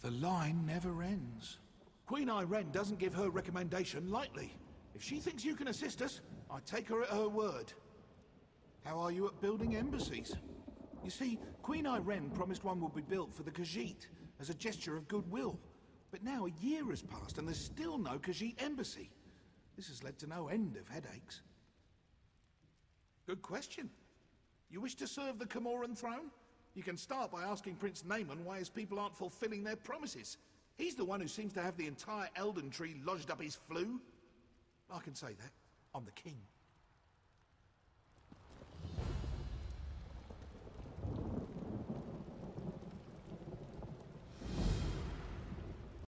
The line never ends. Queen Ayrenn doesn't give her recommendation lightly. If she thinks you can assist us, I take her at her word. How are you at building embassies? You see, Queen Ayrenn promised one would be built for the Khajiit as a gesture of goodwill. But now a year has passed and there's still no Khajiit embassy. This has led to no end of headaches. Good question. You wish to serve the Camoran throne? You can start by asking Prince Naemon why his people aren't fulfilling their promises. He's the one who seems to have the entire Elden Tree lodged up his flue. I can say that. I'm the king.